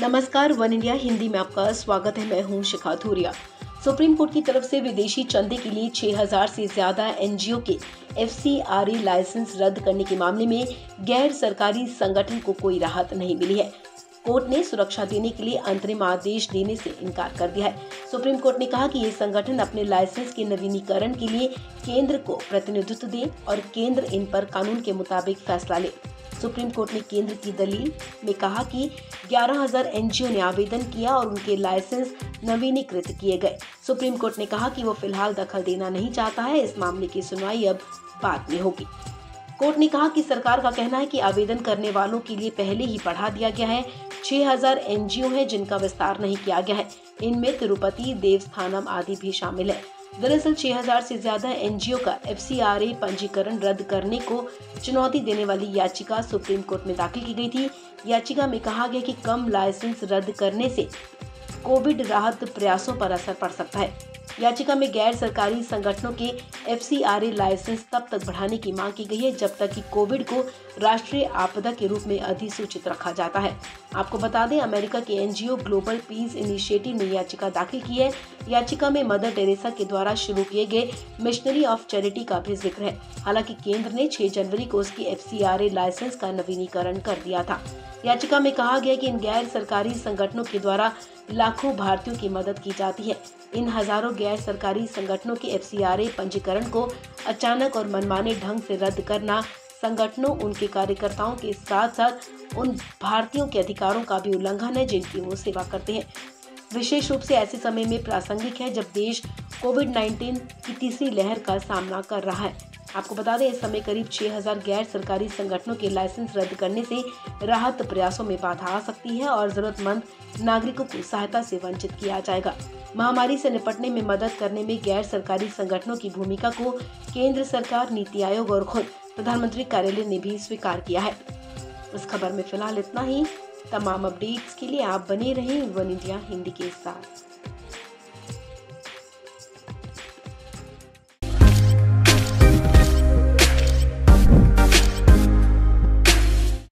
नमस्कार, one India Hindi में आपका स्वागत है। मैं हूँ शिखा थूरिया सुप्रीम कोर्ट की तरफ़ से विदेशी चंदे के लिए 6000 से ज़्यादा एनजीओ के एफ़ लाइसेंस रद्द करने के मामले में गैर सरकारी संगठन को कोई राहत नहीं मिली है। कोर्ट ने सुरक्षा देने के लिए अंतरिम आदेश देने से इनकार कर दिया है। सुप्रीम कोर्ट ने कहा कि ये संगठन अपने लाइसेंस के नवीनीकरण के लिए केंद्र को प्रतिनिधित्व दे और केंद्र इन पर कानून के मुताबिक फैसला ले। सुप्रीम कोर्ट ने केंद्र की दलील में कहा कि 11,000 एनजीओ ने आवेदन किया और उनके लाइसेंस नवीनीकृत किए गए। सुप्रीम कोर्ट ने कहा कि वो फ़िलहाल दखल देना नहीं चाहता है। इस मामले की सुनवाई अब बाद में होगी। कोर्ट ने कहा कि सरकार का कहना है कि आवेदन करने वालों के लिए पहले ही बढ़ा दिया गया है। 6000 एनजीओ है जिनका विस्तार नहीं किया गया है। इनमें तिरुपति देवस्थानम आदि भी शामिल है। दरअसल 6000 से ज़्यादा एनजीओ का एफसीआरए पंजीकरण रद्द करने को चुनौती देने वाली याचिका सुप्रीम कोर्ट में दाखिल की गई थी। याचिका में कहा गया कि कम लाइसेंस रद्द करने से कोविड राहत प्रयासों पर असर पड़ सकता है। याचिका में गैर सरकारी संगठनों के एफ़ लाइसेंस तब तक बढ़ाने की मांग की गई है जब तक कि कोविड को राष्ट्रीय आपदा के रूप में अधिसूचित रखा जाता है। आपको बता दें, अमेरिका के एनजीओ ग्लोबल पीस इनिशिएटिव ने याचिका दाखिल की है। याचिका में मदर टेरेसा के द्वारा शुरू किए गए मिशनरी ऑफ़ चैरिटी का भी ज़िक्र है। हालाँकि केंद्र ने 6 जनवरी को उसकी एफ़ लाइसेंस का नवीनीकरण कर दिया था। याचिका में कहा गया कि इन गैर सरकारी संगठनों के द्वारा लाखों भारतीयों की मदद की जाती है। इन हज़ारों गैर सरकारी संगठनों के एफसीआरए पंजीकरण को अचानक और मनमाने ढंग से रद्द करना, संगठनों, उनके कार्यकर्ताओं के साथ साथ उन भारतीयों के अधिकारों का भी उल्लंघन है, जिनकी वो सेवा करते हैं। विशेष रूप से ऐसे समय में प्रासंगिक है जब देश कोविड 19 की तीसरी लहर का सामना कर रहा है। आपको बता दें, इस समय करीब 6000 गैर सरकारी संगठनों के लाइसेंस रद्द करने से राहत प्रयासों में बाधा आ सकती है और जरूरतमंद नागरिकों को सहायता से वंचित किया जाएगा। महामारी से निपटने में मदद करने में गैर सरकारी संगठनों की भूमिका को केंद्र सरकार, नीति आयोग और खुद प्रधानमंत्री कार्यालय ने भी स्वीकार किया है। इस खबर में फ़िलहाल इतना ही। तमाम अपडेट्स के लिए आप बने रहें वन इंडिया हिंदी के साथ।